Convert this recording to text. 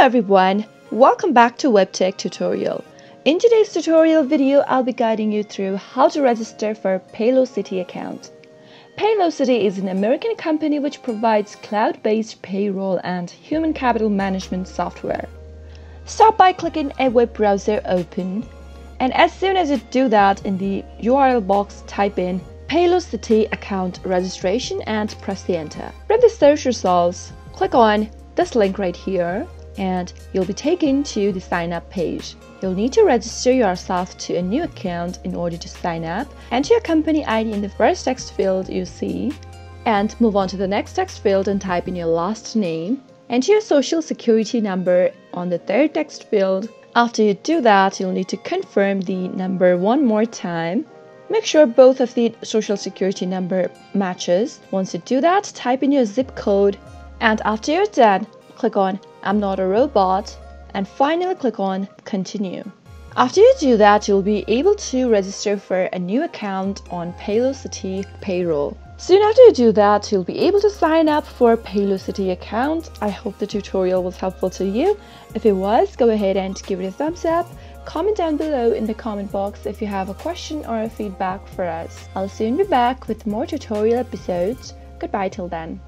everyone, welcome back to WebTech tutorial. In today's tutorial video, I'll be guiding you through how to register for a Paylocity account. Paylocity is an American company which provides cloud-based payroll and human capital management software. Start by clicking a web browser open and as soon as you do that in the URL box type in Paylocity account registration and press the enter. From the search results, click on this link right here and you'll be taken to the sign up page. You'll need to register yourself to a new account in order to sign up. Enter your company ID in the first text field you see and move on to the next text field and type in your last name. Enter your social security number on the third text field. After you do that, you'll need to confirm the number one more time. Make sure both of the social security number matches. Once you do that, type in your zip code and after you're done, click on I'm not a robot and finally click on continue. After you do that, you'll be able to register for a new account on Paylocity Payroll. Soon after you do that, you'll be able to sign up for a Paylocity account. I hope the tutorial was helpful to you. If it was, go ahead and give it a thumbs up. Comment down below in the comment box if you have a question or a feedback for us. I'll soon be back with more tutorial episodes. Goodbye till then.